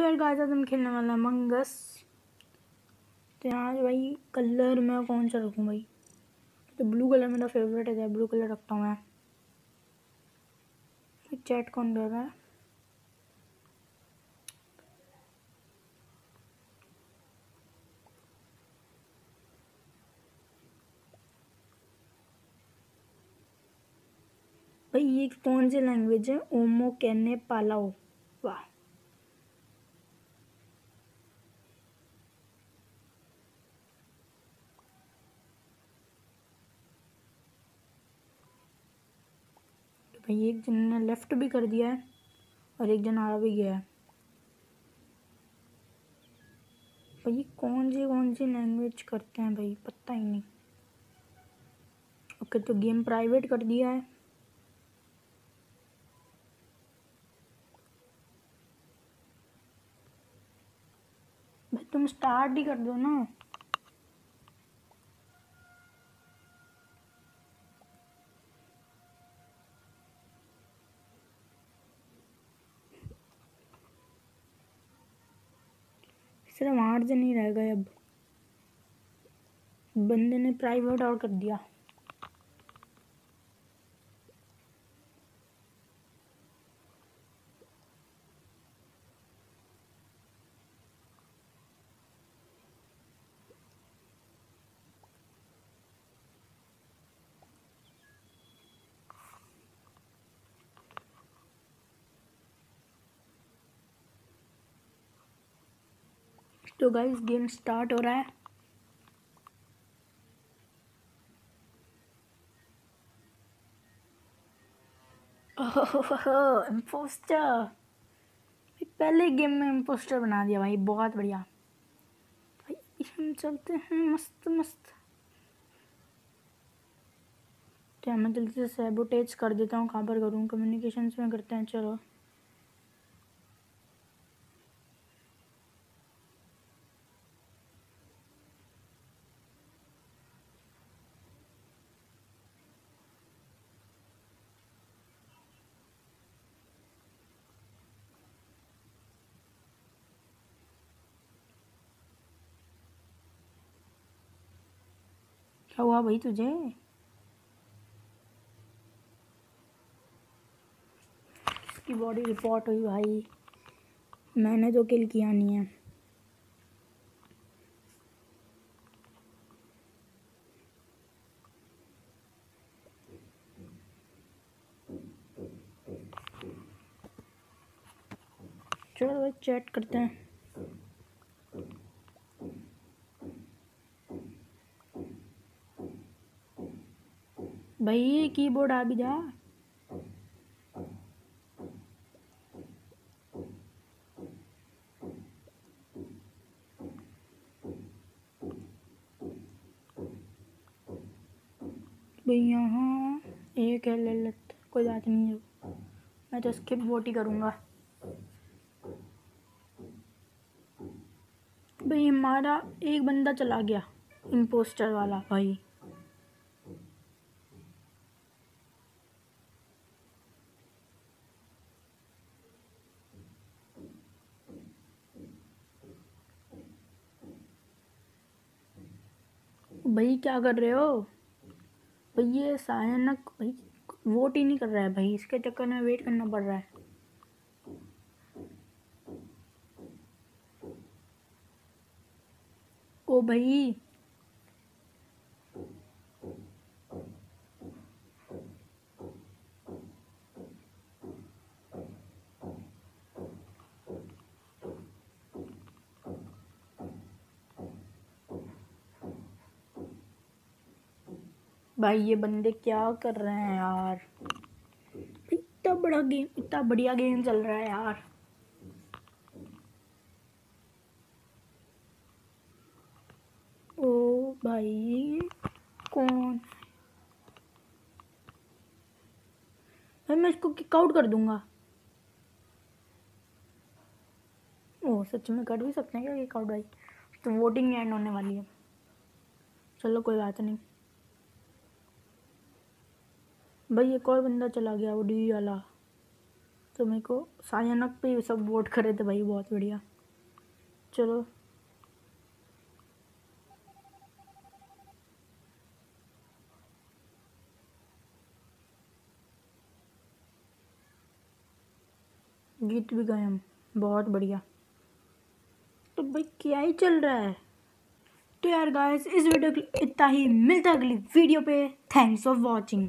यार गाइस आज हम खेलने वाला है मंगस तो यहाँ भाई कलर मैं कौन सा रखूँ भाई? तो ब्लू कलर मेरा फेवरेट है ब्लू कलर रखता हूँ मैं। चैट कौन कर रहा है? भाई, ये कौन सी लैंग्वेज है? ओमो कैने पालाओ वाह। तो भाई एक जन ने लेफ़्ट भी कर दिया है और एक जन आ भी गया है। भाई कौन सी कौन सी लैंग्वेज करते हैं भाई? पता ही नहीं। ओके तो गेम प्राइवेट कर दिया है। भाई, तुम स्टार्ट ही कर दो ना। सिर्फ़ आठ जन ही रह गए अब। बंदे ने प्राइवेट और कर दिया। तो गाइस गेम स्टार्ट हो रहा है। इम्पोस्टर पहले गेम में इम्पोस्टर बना दिया भाई, बहुत बढ़िया। भाई, हम चलते हैं, मस्त मस्त। क्या मैं जल्दी से सेबोटेज कर देता हूँ, कहाँ पर करूँ? कम्युनिकेशन में करते हैं, चलो। क्या हुआ भाई तुझे इसकी बॉडी रिपोर्ट हुई भाई। मैंने तो किल किया नहीं है। चलो भाई चैट करते हैं। भाई कीबोर्ड आ भी जा। यहाँ एक है ललित कोई बात नहीं है। मैं तो स्किप वोट ही करूँगा। भाई, हमारा एक बंदा चला गया इम्पोस्टर वाला, भाई। भाई क्या कर रहे हो? भाई ये सायनक भाई वोट ही नहीं कर रहा है भाई, इसके चक्कर में वेट करना पड़ रहा है। ओ भाई भाई, ये बंदे क्या कर रहे हैं यार? इतना बड़ा गेम इतना बढ़िया गेम चल रहा है यार। ओ भाई, कौन? भाई, मैं इसको किक आउट कर दूँगा। ओ, सच में कर भी सकते हैं क्या किक आउट भाई? तो वोटिंग एंड होने वाली है। चलो, कोई बात नहीं। भाई एक और बंदा चला गया, वो डी वाला। तो मेरे को सायनक पे सब वोट करे थे भाई, बहुत बढ़िया। चलो। जीत भी गए हम, बहुत बढ़िया। तो भाई क्या ही चल रहा है? तो यार गाइस इस वीडियो के इतना ही। मिलता है अगली वीडियो पे। Thanks for watching